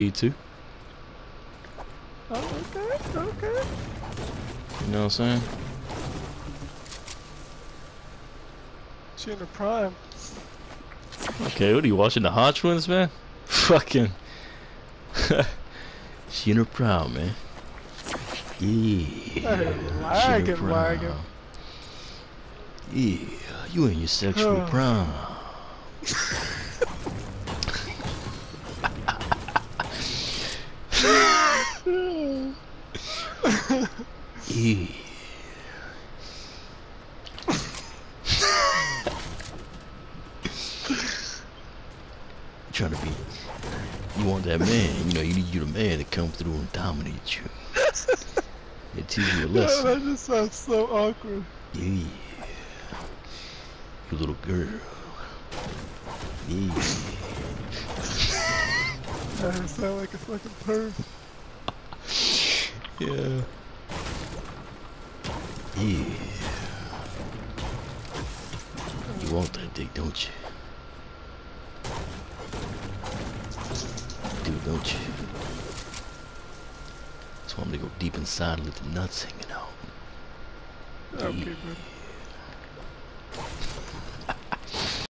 You too. Oh, okay, okay. You know what I'm saying? She in her prime. Okay, what are you watching the Hot Twins, man? Fucking. she in her prime, man. Yeah. Hey, she in her lagging, prime. lagging. Yeah, you in your sexual Oh. prime. Yeah. trying to be. You want that man, you know, you need you the man to come through and dominate you. It teach you a lesson. that just sounds so awkward. Yeah. You little girl. Yeah. That sound like a fucking perv. Yeah. Yeah. You want that dick, don't you? Do, don't you? Just want me to go deep inside and let the nuts hanging out. Okay, Yeah.